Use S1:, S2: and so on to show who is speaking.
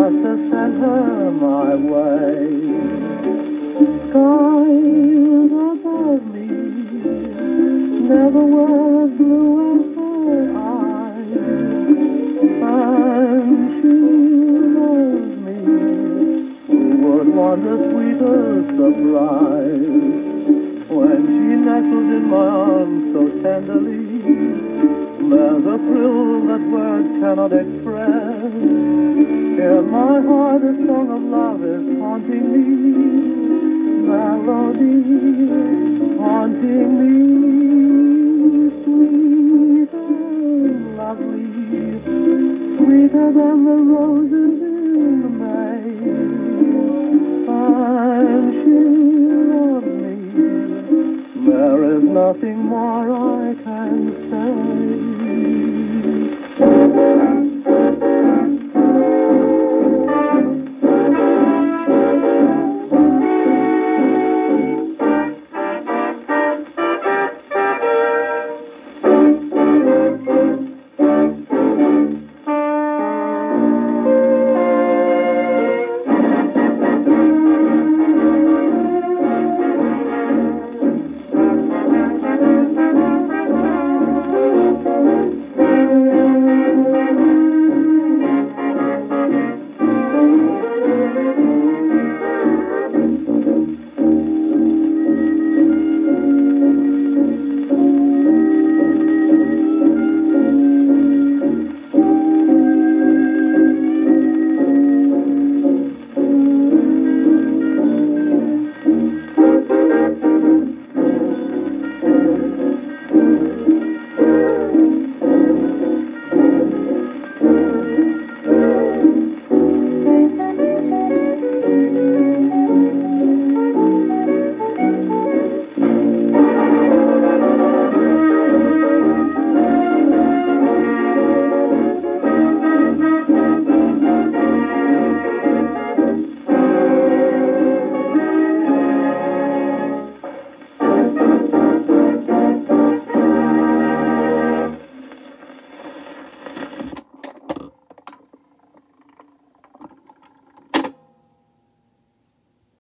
S1: her my way. Skies above me never were blue as her eyes, and she loves me. Who would want a sweeter surprise when she nestles in my arms so tenderly? There's a thrill that words cannot express. In my heart, a song of love is haunting me. Melody haunting me. Sweet and lovely, sweeter than the roses in the May. There's nothing more I can say.